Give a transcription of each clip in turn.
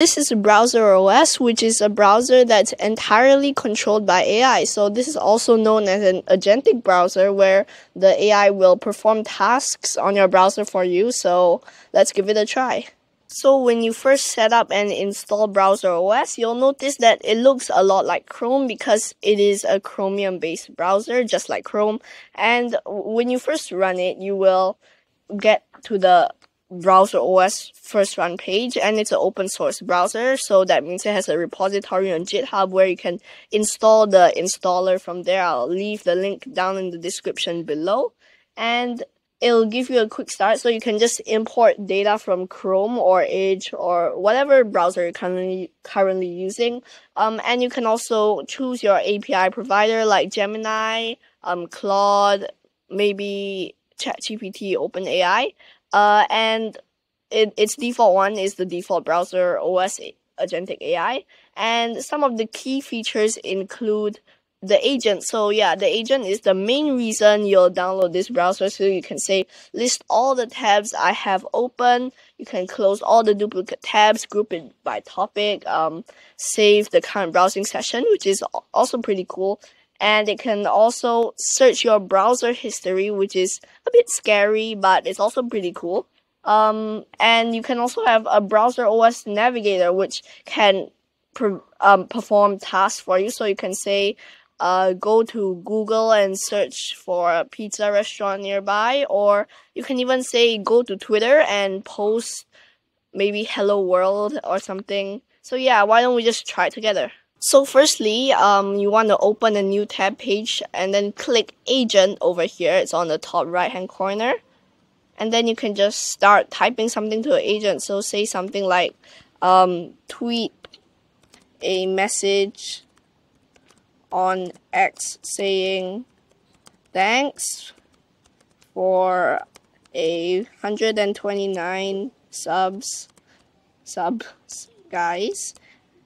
This is Browser OS, which is a browser that's entirely controlled by AI. So this is also known as an agentic browser where the AI will perform tasks on your browser for you. So let's give it a try. So when you first set up and install Browser OS, you'll notice that it looks a lot like Chrome because it is a Chromium based browser, just like Chrome. And when you first run it, you will get to the browser OS first run page and it's an open source browser. So that means it has a repository on GitHub where you can install the installer from there. I'll leave the link down in the description below and it'll give you a quick start. So you can just import data from Chrome or Edge or whatever browser you're currently, currently using. Um, and you can also choose your API provider like Gemini, um, Claude, maybe ChatGPT, OpenAI. Uh, and it, its default one is the default browser OS agentic AI. And some of the key features include the agent. So yeah, the agent is the main reason you'll download this browser. So you can say list all the tabs I have open. You can close all the duplicate tabs, group it by topic, um, save the current browsing session, which is also pretty cool and it can also search your browser history, which is a bit scary, but it's also pretty cool. Um, and you can also have a browser OS navigator, which can um, perform tasks for you. So you can say, uh, go to Google and search for a pizza restaurant nearby, or you can even say, go to Twitter and post maybe hello world or something. So yeah, why don't we just try together? So firstly, um, you want to open a new tab page and then click agent over here. It's on the top right hand corner. And then you can just start typing something to an agent. So say something like um, tweet a message on X saying thanks for a 129 subs subs guys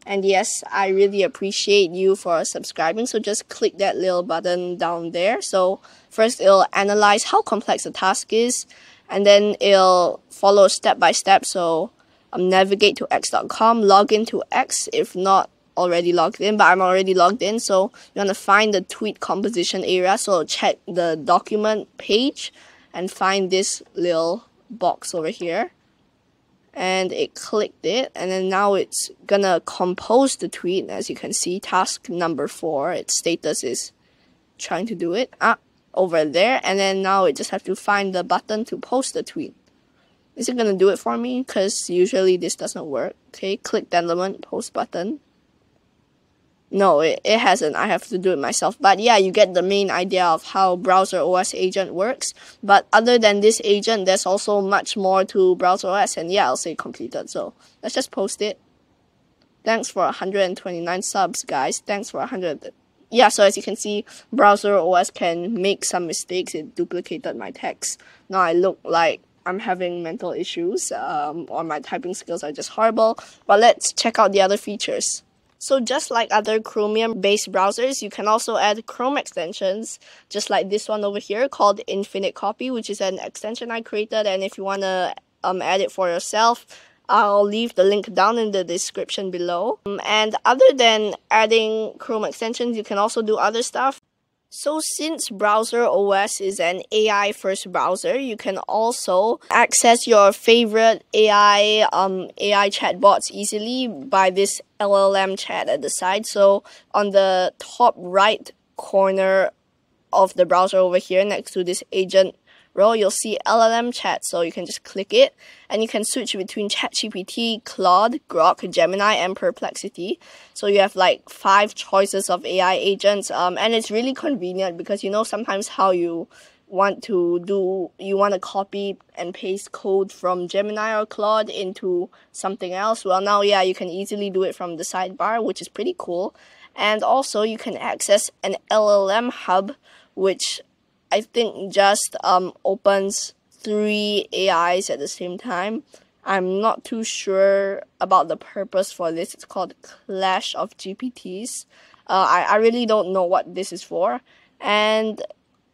and yes, I really appreciate you for subscribing. So just click that little button down there. So first it'll analyze how complex the task is and then it'll follow step by step. So um, navigate to x.com, log into X if not already logged in, but I'm already logged in. So you want to find the tweet composition area. So check the document page and find this little box over here and it clicked it and then now it's gonna compose the tweet. As you can see task number four its status is trying to do it ah over there and then now it just have to find the button to post the tweet. Is it gonna do it for me? Because usually this doesn't work. Okay click the element post button no, it, it hasn't. I have to do it myself. But yeah, you get the main idea of how Browser OS agent works. But other than this agent, there's also much more to Browser OS. And yeah, I'll say completed. So let's just post it. Thanks for 129 subs, guys. Thanks for 100. Yeah, so as you can see, Browser OS can make some mistakes. It duplicated my text. Now I look like I'm having mental issues, um, or my typing skills are just horrible. But let's check out the other features. So just like other Chromium-based browsers, you can also add Chrome extensions, just like this one over here called Infinite Copy, which is an extension I created. And if you want to um, add it for yourself, I'll leave the link down in the description below. Um, and other than adding Chrome extensions, you can also do other stuff. So since Browser OS is an AI first browser, you can also access your favorite AI um AI chatbots easily by this LLM chat at the side. So on the top right corner of the browser over here next to this agent row, you'll see LLM chat. So you can just click it and you can switch between ChatGPT, Claude, Grok, Gemini, and Perplexity. So you have like five choices of AI agents. Um, and it's really convenient because you know sometimes how you want to do you want to copy and paste code from Gemini or Claude into something else well now yeah you can easily do it from the sidebar which is pretty cool and also you can access an LLM hub which I think just um, opens three AIs at the same time. I'm not too sure about the purpose for this. It's called Clash of GPTs. Uh, I, I really don't know what this is for. And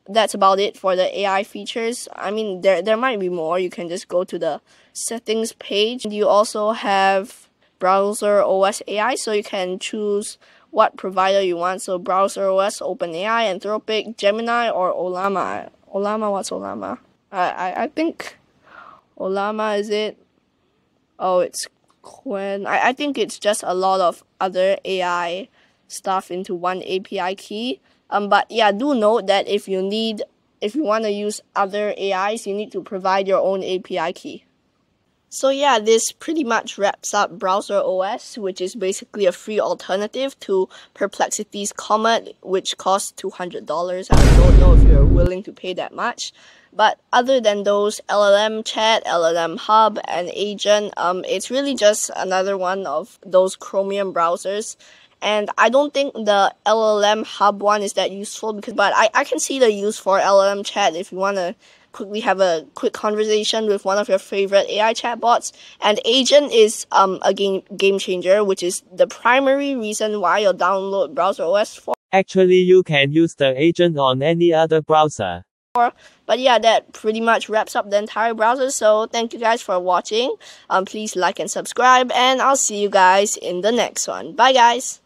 that's about it for the AI features. I mean, there, there might be more. You can just go to the settings page. You also have Browser OS AI, so you can choose what provider you want. So Browser OS, OpenAI, Anthropic, Gemini, or Ollama. Ollama, what's Ollama? I, I, I think Ollama is it? Oh, it's Qwen. I, I think it's just a lot of other AI stuff into one API key. Um, but yeah, do note that if you need, if you want to use other AIs, you need to provide your own API key. So yeah, this pretty much wraps up Browser OS, which is basically a free alternative to Perplexity's Comet, which costs $200. I don't know if you're willing to pay that much. But other than those LLM chat, LLM hub, and agent, um, it's really just another one of those Chromium browsers. And I don't think the LLM hub one is that useful because, but I, I can see the use for LLM chat if you want to quickly have a quick conversation with one of your favorite AI chatbots. And Agent is um, a game, game changer, which is the primary reason why you'll download Browser OS 4. Actually, you can use the agent on any other browser. But yeah, that pretty much wraps up the entire browser. So thank you guys for watching. Um, please like and subscribe, and I'll see you guys in the next one. Bye, guys.